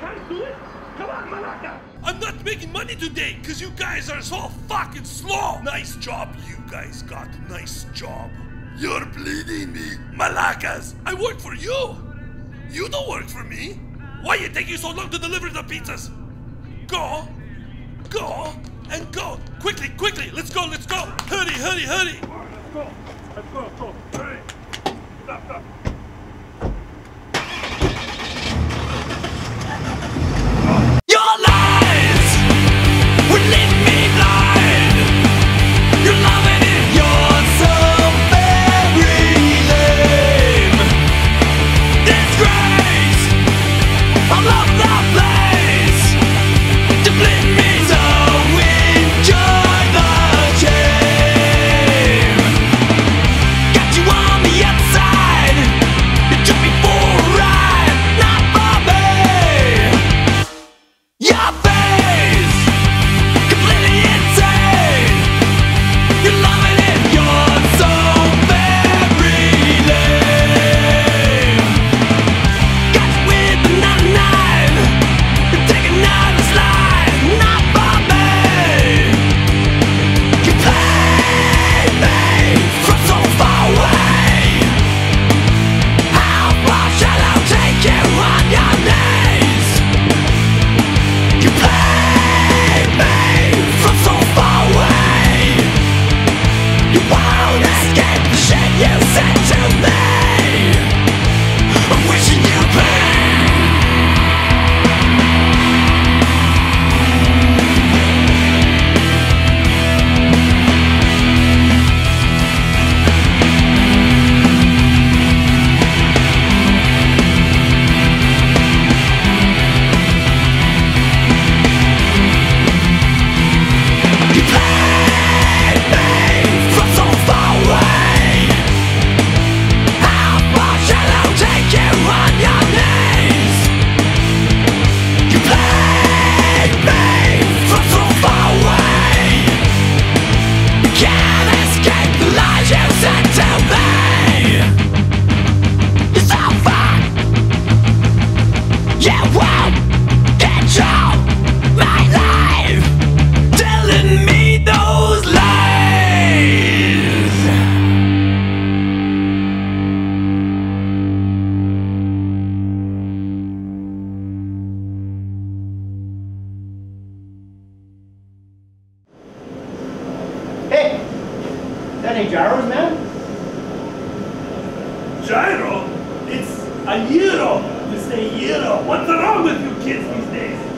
Guys, do it. Come on, Malaka. I'm not making money today because you guys are so fucking slow. Nice job, you guys got. Nice job. You're bleeding me, Malakas. I work for you. You don't work for me. Why you taking so long to deliver the pizzas? Go, go, and go. Quickly, quickly. Let's go, let's go. Hurry, hurry, hurry. Let's go. Let's go, let's go. Hurry. Stop, stop. You won't control my life telling me those lies. Hey, that ain't Gyros, man. Gyro? It's a euro. You say euro. What's wrong with you kids these days?